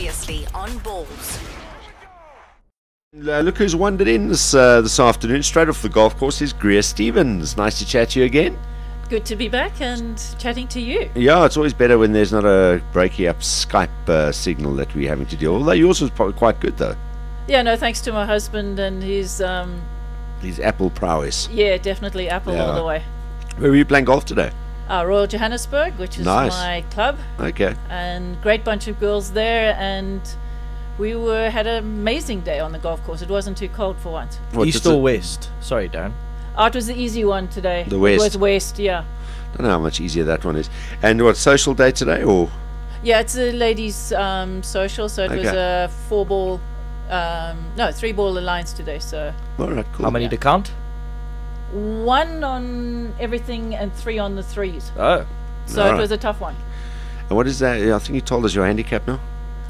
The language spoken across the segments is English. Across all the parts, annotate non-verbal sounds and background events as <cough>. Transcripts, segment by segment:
Previously on Balls. Uh, look who's wandered in this uh, this afternoon, straight off the golf course. Is Greer Stevens. Nice to chat to you again. Good to be back and chatting to you. Yeah, it's always better when there's not a breaking up Skype uh, signal that we're having to deal. with. Although yours was probably quite good though. Yeah, no, thanks to my husband and his, um, These Apple prowess. yeah, definitely Apple all the way. Where were you playing golf today? Uh, Royal Johannesburg, which is Nice. my club, Okay. and great bunch of girls there, and we were had an amazing day on the golf course. It wasn't too cold for once. What, East or west? Sorry, Darren. Oh, it was the easy one today. The west. It was west, yeah. I Don't know how much easier that one is. And what social day today or Yeah, it's a ladies' um, social, so it was a four ball, um, no, three ball alliance today. So all right, cool. How many to count? One on everything and three on the threes. Oh, So Alright. it was a tough one. And what is that? I think you told us your handicap now.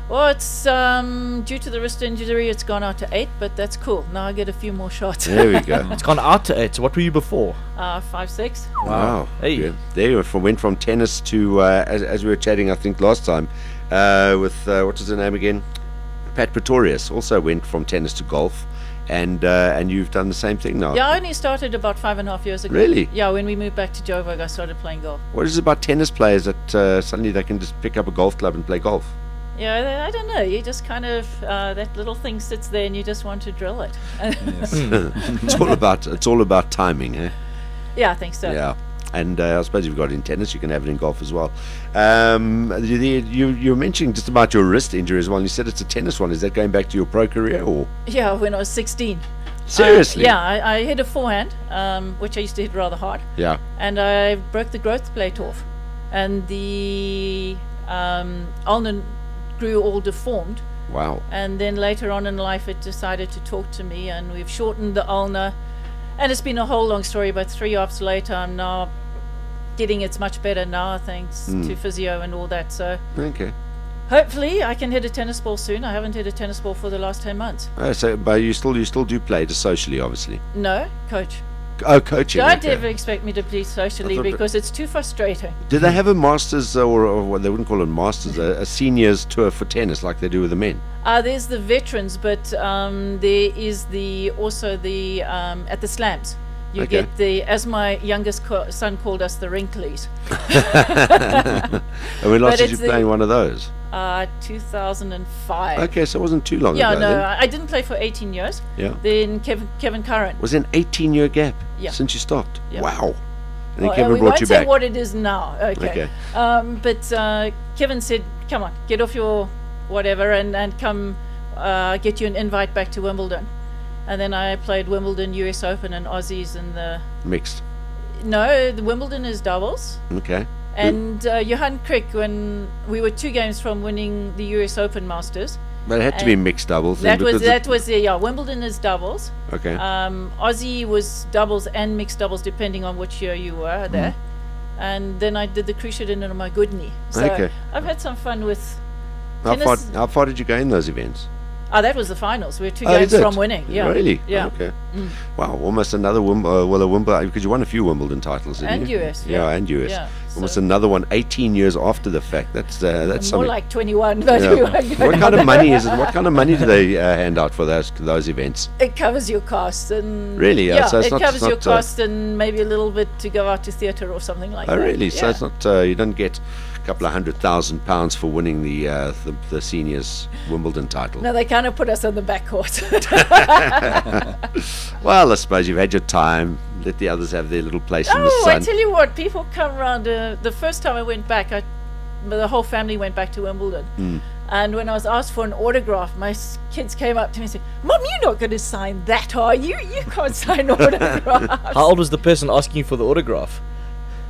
Well, it's um, due to the wrist injury, it's gone out to eight, but that's cool. Now I get a few more shots. There we go. <laughs> it's gone out to eight. So what were you before? uh, five, six. Wow. Hey. Yeah. There you went from tennis to uh, as, as we were chatting I think last time uh, with uh, what was her name again? Pat Pretorius also went from tennis to golf and uh, and you've done the same thing now. Yeah, I only started about five and a half years ago. Really? Yeah, when we moved back to Joburg, I started playing golf. What is it about tennis players that uh, suddenly they can just pick up a golf club and play golf? Yeah, I I don't know. You just kind of uh, that little thing sits there, and you just want to drill it. <laughs> it's all about it's all about timing, eh? yeah, I think so. Yeah. And uh, I suppose you've got it in tennis, you can have it in golf as well. Um, you, you, you were mentioning just about your wrist injury as well. You said it's a tennis one. Is that going back to your pro career or Yeah, when I was 16. seriously? Uh, yeah, I, I hit a forehand, um, which I used to hit rather hard. Yeah. and I broke the growth plate off, and the um, ulnar grew all deformed. Wow. And then later on in life, it decided to talk to me, and we've shortened the ulnar. And it's been a whole long story, but three offs later, I'm now getting it's much better now, thanks to hmm. physio and all that. So Okay. hopefully, I can hit a tennis ball soon. I haven't hit a tennis ball for the last ten months. Oh, so, but you still you still do play just socially, obviously. No, coach. Oh, coaching. Don't okay. ever expect me to play socially because it's too frustrating. Do they have a masters uh, or, or what they wouldn't call it masters, a, a seniors tour for tennis like they do with the men? Uh, there's the veterans, but um, there is the also the um, at the slams. You Okay. get the as my youngest co- son called us the wrinklies. <laughs> And when last did you play one of those? Uh, 2005. Okay, so it wasn't too long Yeah, ago. Yeah, no, then. I didn't play for 18 years. Yeah. Then Kevin Kevin Curren. Was an 18 year gap Yeah. since you stopped? Yeah. Wow. And then Well, uh, Kevin we brought you say back. what it is now. Okay. Okay. Um, but uh, Kevin said, "Come on, get off your whatever and and come uh, get you an invite back to Wimbledon." And then I played Wimbledon, U.S. Open, and Aussies in the. Mixed. No, the Wimbledon is doubles. Okay. And uh, Johan Kriek, when we were two games from winning the U.S. Open Masters, But it had to be mixed doubles. that was that was the yeah. Wimbledon is doubles. Okay. Um, Aussie was doubles and mixed doubles depending on which year you were there. And then I did the cruciate on my good knee. So Okay. I've had some fun with. how, far, how far did you go in those events? Oh, that was the finals. We were two Oh, games from winning. Yeah. Really? Yeah. Mm. Okay. Wow, almost another Wimbledon. Uh, well, a Wimbledon because you won a few Wimbledon titles, didn't And you? US, Yeah, yeah. and US. Yeah, Almost so- another one, 18 years after the fact. That's uh, that's More something. like 21. But Yeah. we what kind of money is it? What kind of money do they uh, hand out for those those events? It covers your costs and Really? Yeah, yeah, so it's it not- covers your uh, cost and maybe a little bit to go out to theatre or something like Oh, that. Oh, really? So it's not. Uh, you don't get couple of hundred thousand pounds for winning the, uh, the the seniors Wimbledon title. No, they kind of put us on the back court. <laughs> <laughs> Well, I suppose you've had your time. Let the others have their little place in the sun. Oh, I sun. tell you what, people come round. Uh, the first time I went back, I, the whole family went back to Wimbledon. Hmm. And when I was asked for an autograph, my kids came up to me and said, Mum, you're not going to sign that, are you? You can't <laughs> sign autographs. How old was the person asking you for the autograph?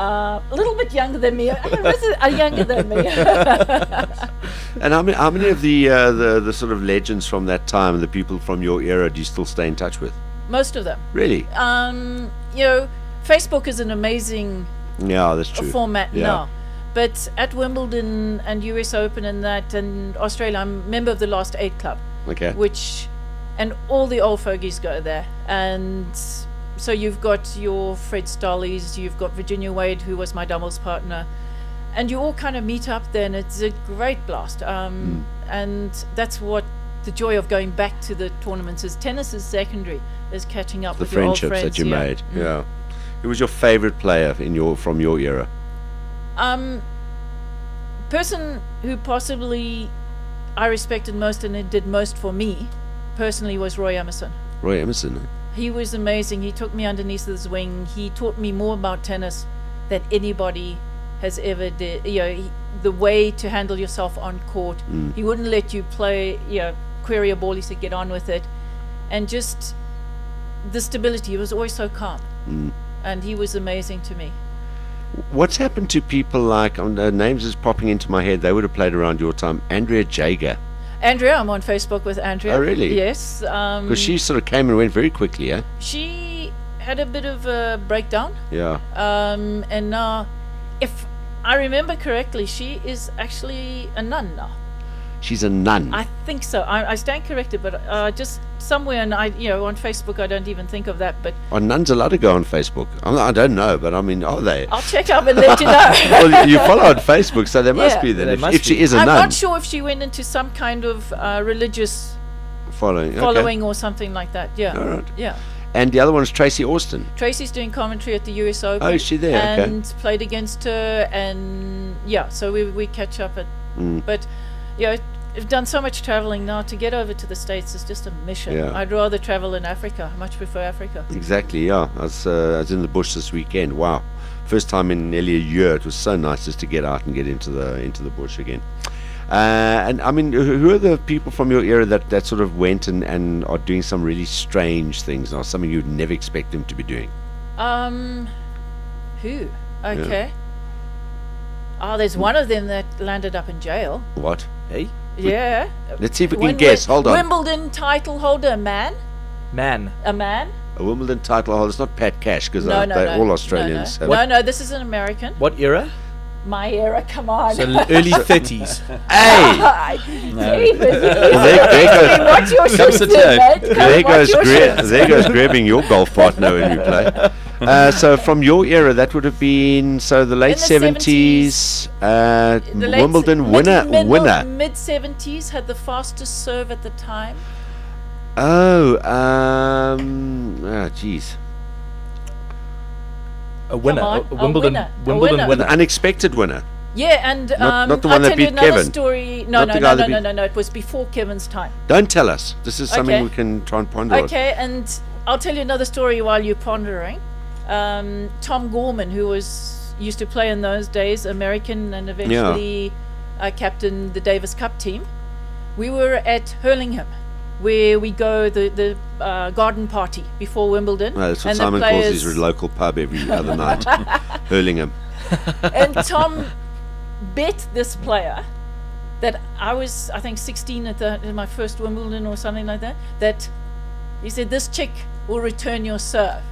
Uh, a little bit younger than me. Was uh, younger than me. <laughs> and how many, how many of the, uh, the the sort of legends from that time, the people from your era, do you still stay in touch with? Most of them. Really? Um, you know, Facebook is an amazing Yeah, that's true. format Yeah. now. But at Wimbledon and US Open and that and Australia, I'm a member of the Last Eight Club. Okay. which and all the old fogies go there and so you've got your Fred Stolles you've got virginia wade who was my doubles partner and you all kind of meet up Then it's a great blast. Um, And that's what the joy of going back to the tournaments is. Tennis is secondary, is catching up The with your old friendships friends. that you yeah. made. Yeah. Who was your favorite player in your from your era? Um, person who possibly I respected most and it did most for me, personally, was Roy Emerson. Roy Emerson. He was amazing. He took me underneath his wing. He taught me more about tennis than anybody has ever did. You know, he, the way to handle yourself on court. He wouldn't let you play. You know, query a ball. He said, "Get on with it," and just the stability. He was always so calm, and he was amazing to me. What's happened to people like um, names is popping into my head? They would have played around your time. Andrea Jaeger, Andrea, I'm on Facebook with Andrea. Oh, really? Yes. Um, because she sort of came and went very quickly. Yeah. she had a bit of a breakdown. Yeah. Um, and now, if I remember correctly, she is actually a nun now. She's a nun. I think so. I, I stand corrected, but uh, just somewhere, and I, you know, on Facebook, I don't even think of that. But Are nuns allowed to go on Facebook? I'm, I don't know, but I mean, are they? I'll check up and let you know. <laughs> well, you follow on <laughs> Facebook, so there must Yeah. be then. There If, must if she is a I'm nun, I'm not sure if she went into some kind of uh, religious following. okay. following or something like that. Yeah. All right. Yeah. And the other one is Tracy Austin. Tracy's doing commentary at the US Open. Oh, is she there? Okay. And played against her, and yeah, so we we catch up at. Mm. But you know, I've done so much traveling now. To get over to the states is just a mission. Yeah. I'd rather travel in Africa. I much prefer Africa. Exactly, yeah. I was, uh, I was in the bush this weekend. Wow, first time in nearly a year. It was so nice just to get out and get into the into the bush again. Uh, and I mean, who are the people from your era that, that sort of went and, and are doing some really strange things now? Something you'd never expect them to be doing. Um, who? Okay. Oh, there's one of them that landed up in jail. What? Hey, Yeah. Let's see if we can When guess. Hold on. Wimbledon title holder, man, man. a man. A Wimbledon title holder. It's not Pat Cash because No, uh, no, they're no. all Australians. No, have- no. no, no, this is an American. What era? My era. Come on. So l- early <laughs> 30s. Hey! <laughs> Jeepers. there, there goes, Watch your shoes, to there, mate. Come there watch goes, your gra- there goes grabbing your golf partner when you play. Uh, so from your era, that would have been so the late seventies, uh, The late Wimbledon mid- winner, mid, winner. Mid seventies had the fastest serve at the time. Oh, um, ah, jeez, A winner. on, a a Wimbledon, winner, a Wimbledon winner. an unexpected winner. Yeah, and um, Not- not the I'll one that tell you beat another Kevin. story. No, Not no, no, no, no, no, no. It was before Kevin's time. Don't tell us. This is something Okay. we can try and ponder on. Okay, and I'll tell you another story while you're pondering. Um, Tom Gorman, who was used to play in those days, American, and eventually uh, captain the Davis Cup team. We were at Hurlingham, where we go the the uh, garden party before Wimbledon. No, that's what and Simon calls his local pub every other night, <laughs> Hurlingham. and Tom <laughs> bet this player that I was, I think, 16 at the, in my first Wimbledon or something like that. That he said this chick will return your serve,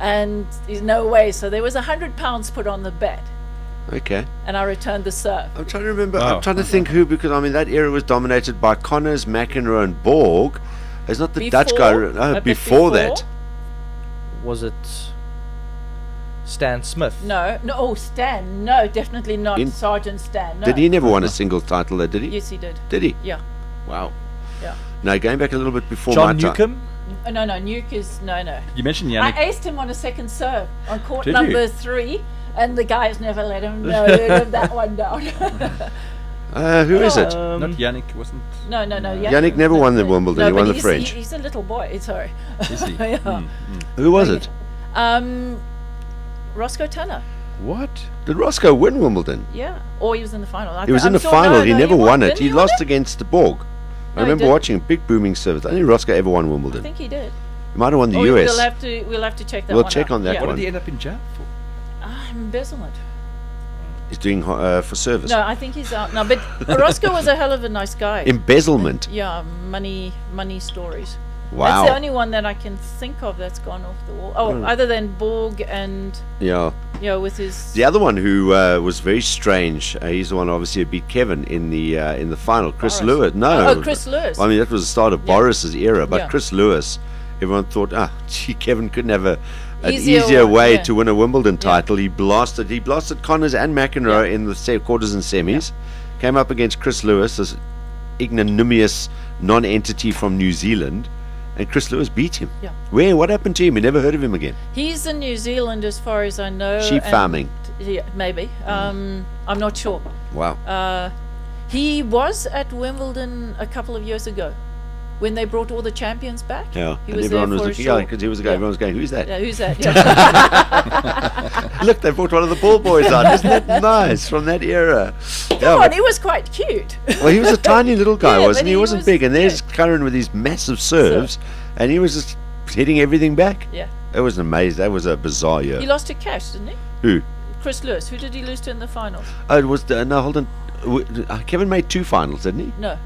and there's no way. So there was a hundred pounds put on the bet, Okay. and I returned the serve. I'm trying to remember. Wow. I'm trying to think who because I mean that era was dominated by Connors, McEnroe, and Borg. It's not the Dutch guy. Before- No, a bit before, that. Was it Stan Smith? No, no, oh Stan, no, definitely not In- Sergeant Stan. No. Did he never won a single title there? Did he? Yes, he did. Did he? Yeah, Wow. yeah. Now going back a little bit before John my time. Newcombe? Uh, No, no, Newk is no, no. You mentioned Yannick. I Yannick. aced him on a second serve on court Did number you? three, and the guys never let him know that <laughs> one down. <laughs> Uh, who is it? Um, Not Yannick, wasn't. no, no, no. Yannick never won the Wimbledon, he won the French. he- he's a little boy. Sorry. Is he? <laughs> Yeah. Hmm. Who was it? Um, Roscoe Tanner. What? Did Roscoe win Wimbledon? Yeah. Or he was in the final. I He was in I'm the sure- final. no, he no, never won, won- it. didn't He, win lost it? against the Borg. No, I remember didn't. watching a big booming service. Only Roscoe ever won Wimbledon. I think he did. He might have won the Oh, US. We'll have to. We'll have to check that We'll one check out. on that yeah. What did he end up in jail for? Ah, embezzlement. He's doing uh, for service. No, I think he's out now. But Roscoe was a hell of a nice guy. <laughs> Embezzlement. yeah, money, money stories. Wow. That's the only one that I can think of that's gone off the wall. Oh, Hmm. other than Borg and yeah. you know with his The other one who uh, was very strange. Uh, he's the one obviously who beat Kevin in the uh, in the final. Chris Boris. Lewis. No. Oh, oh, Chris Lewis. I mean that was the start of Yeah. Boris's era, but Yeah. Chris Lewis. Everyone thought, ah, <laughs> gee, Kevin couldn't have a an Easier easier way, yeah. to win a Wimbledon Yeah. title. He blasted he blasted Connors and McEnroe Yeah. in the quarters and semis. Came up against Chris Lewis, this ignominious non-entity from New Zealand, and Chris Lewis beat him. Yeah. Where? What happened to him? We never heard of him again. He's in New Zealand, as far as I know. Sheep farming. Yeah, maybe. Um, I'm not sure. Wow. Uh, he was at Wimbledon a couple of years ago when they brought all the champions back. yeah. He and was everyone was looking, yeah, because he was the guy. yeah. Everyone was going, "Who's that?" Yeah, who's that? <laughs> Yeah. <laughs> Look, they brought one of the ball boys out. Isn't that <laughs> nice from that era? Come Yeah, on, he was quite cute. Well, he was a tiny little guy, wasn't he? He wasn't was- big. And there's yeah. Curren with his massive serves, and he was just hitting everything back. yeah. It was amazing. That was a bizarre year. He lost to Cash, didn't he? Who? Chris Lewis. Who did he lose to in the finals? Oh, it was the, no. Hold on. Uh, Kevin made two finals, didn't he? No,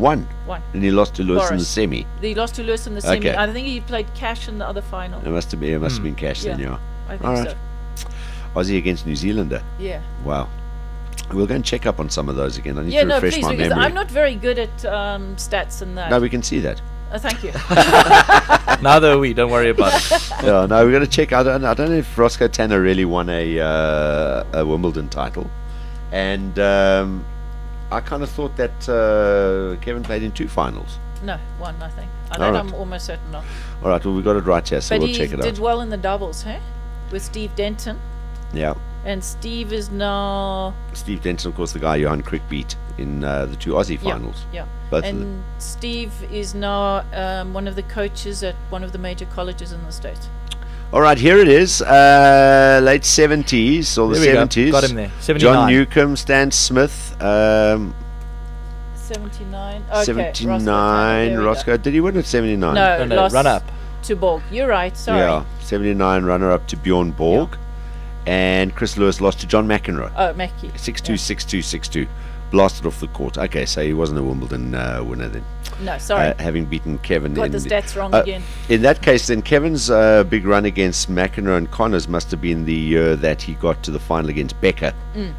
One, one. and he lost to Lewis in the semi. He lost to Lewis in the semi. Okay. I think he played Cash in the other final. It must have been. It must have been cash then, Yeah. yeah. I think All right. so. Aussie against New Zealander. Yeah. Wow. We'll go and check up on some of those again. I need yeah, to no, refresh please, my memory. I'm not very good at um, stats and that. no, we can see that. Uh, thank you. <laughs> Neither are we. Don't worry about it. yeah, <laughs> no, we're going to check. I don't, I don't know if Roscoe Tanner really won a, uh, a Wimbledon title. And um, I kind of thought that uh, Kevin played in two finals. no, one, I think. I All that right. I'm almost certain not. All right, well, we got it right here, so but we'll he check it did out. well in the doubles, hey? With Steve Denton. Yeah. And Steve is now. Steve Denton, of course, the guy Johan Kriek beat in uh, the two Aussie finals. Yeah. Both and. Steve is now um, one of the coaches at one of the major colleges in the States. All right, here it is. Uh, late 70s or the There we go. 70s. Got him there. 79. John 79. Newcombe, Stan Smith, um, 79. Okay. 79. Roscoe. There we go. Roscoe. Did he win at 79? No, No, no, run up. to Borg. You're right. Sorry. Yeah, 79 runner up to Bjorn Borg. And Chris Lewis lost to John McEnroe. Oh, Mackie. 6 2, 6 2, 6 2. Blasted off the court. Okay, so he wasn't a Wimbledon uh, winner then. No, sorry. Uh, having beaten Kevin. Got the stats wrong uh, again. In that case, then Kevin's uh, big run against McEnroe and Connors must have been the year that he got to the final against Becker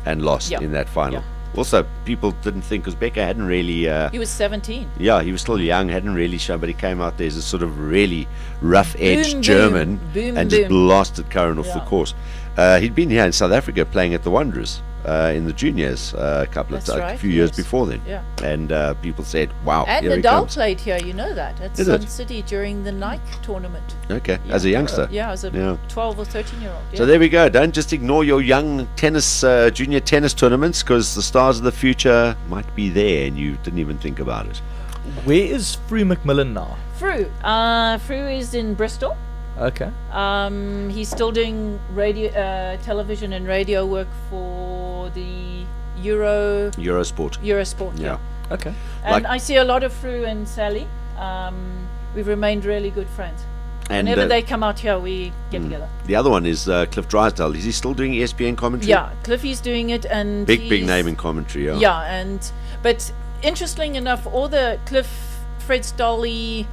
and lost Mm. Yeah. in that final. Yeah. Also, people didn't think because Becker hadn't really. Uh, He was 17. yeah, he was still young, hadn't really shown, but he came out there as a sort of really rough-edged German boom, boom, and just blasted Curren off the course. Uh, he'd been here in South Africa playing at the Wanderers uh, in the juniors uh, a couple of That's ti- a right, few years yes. before then. Yeah. And uh, people said, "Wow, And here he Nadal comes." played here, you know that, at Did Sun it? City during the Nike tournament. Okay, as a youngster. Yeah, as a Yeah. 12 or 13 year old. Yeah. So there we go. Don't just ignore your young tennis, uh, junior tennis tournaments, because the stars of the future might be there, and you didn't even think about it. Where is Frew McMillan now? Frew. Uh, Frew is in Bristol. Okay. Um, he's still doing radio, uh, television and radio work for the Euro Eurosport. Eurosport. Yeah. Okay. And Like- I see a lot of Frew and Sally. Um, we've remained really good friends. And Whenever uh, they come out here, we get together. the other one is uh, Cliff Drysdale. Is he still doing ESPN commentary? Yeah, Cliffy's doing it, and Big, big name in commentary. Yeah. Yeah, and but interesting enough, all the Cliff, Fred Stolle,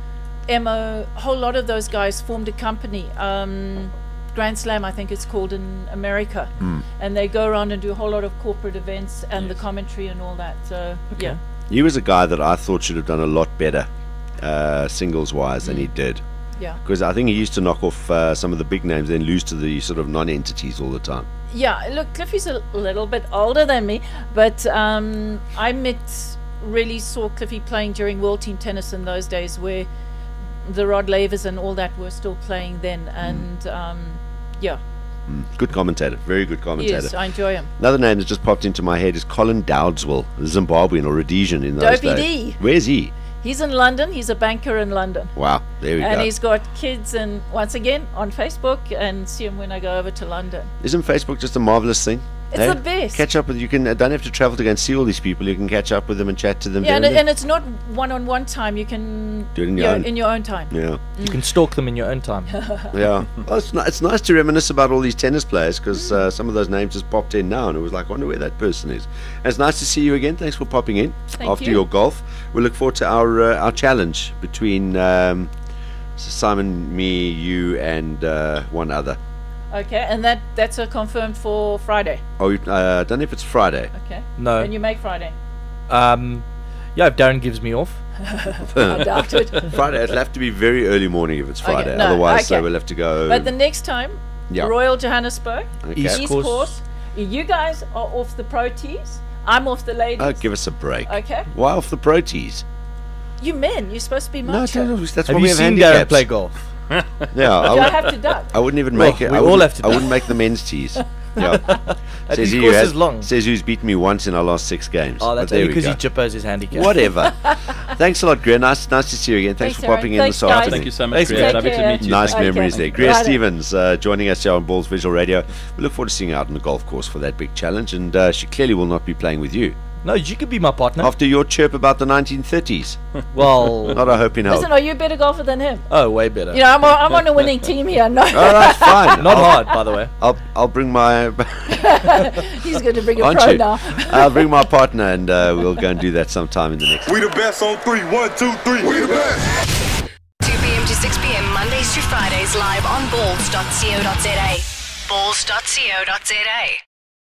Emmo, a whole lot of those guys formed a company. Um, Grand Slam, I think it's called in America, Hmm. and they go around and do a whole lot of corporate events and the commentary and all that. So yeah, He was a guy that I thought should have done a lot better, uh, singles wise, than he Mm. did. yeah, Because I think he used to knock off uh, some of the big names, then lose to the sort of non entities all the time. yeah. Look, Cliffy's a little bit older than me, but um, I met, really saw Cliffy playing during World Team Tennis in those days, where the Rod Lavers and all that were still playing then, Hmm. and um, yeah. Good commentator, very good commentator. Yes, I enjoy him. Another name that just popped into my head is Colin Dowdeswell, Zimbabwean or Rhodesian in those Dopey days. D. Where's he? He's in London. He's a banker in London. Wow, there we And go. And he's got kids, and once again on Facebook, and see him when I go over to London. Isn't Facebook just a marvelous thing? It's the best. Catch up with you can uh, don't have to travel to go and see all these people. You can catch up with them and chat to them. Yeah, and, don't and it's not one-on-one time. You can Do it in your yeah, own- in your own time. yeah, You can stalk them in your own time. <laughs> yeah. Well, it's, ni- it's nice to reminisce about all these tennis players because uh, some of those names just popped in now, and it was like, I wonder where that person is. And it's nice to see you again. Thanks for popping in Thank after you. your golf. We look forward to our uh, our challenge between um, Simon, me, you, and uh, one other. Okay, and that that's a confirmed for Friday. Oh, you- uh, I don't know if it's Friday. Okay. No. And you make Friday. Um, yeah, if Darren gives me off. <laughs> <laughs> I doubt it. Friday. It'll have to be very early morning if it's Okay, Friday. no, Otherwise, okay. uh, we'll have to go. But the next time, Yeah. Royal Johannesburg, Okay. East East Course. Course. You guys are off the pro tees. I'm off the ladies. Oh, give us a break. Okay. Why off the pro tees? You men, you're supposed to be No, macho. no, no, that's Have why you we have seen Darren play golf? <laughs> Yeah, I, Do I would, have to duck? I wouldn't even Well, make it. we I all have to I do- wouldn't make the men's tees. <laughs> Yeah. says least he course has, long. says who's beaten me once in our last six games. Oh, that's only because he chippers his handicap. Whatever. <laughs> Thanks a lot, Greer. Nice, nice to see you again. Thanks, Thanks, for popping Aaron. in Thanks, this guys. afternoon. Thank you so much, Thanks, Greer. Lovely to meet you. Nice Okay. memories there. Greer Righto. Stevens uh, joining us here on Balls Visual Radio. We look forward to seeing you out on the golf course for that big challenge, and uh, she clearly will not be playing with you. No, you could be my partner. After your chirp about the 1930s. <laughs> well, Not a hope in hell. Listen, are you a better golfer than him? oh, way better. You know, I'm, on- I'm on a <laughs> winning team here. No, All right, fine. <laughs> Not I'll, hard, by the way. I'll, I'll bring my he's going to bring a aren't pro you? now. I'll bring my partner, and uh, we'll go and do that sometime in the next. We the best on three. One, two, three. We the best. 2 p.m. to 6 p.m. Mondays to Fridays live on balls.co.za. Balls.co.za.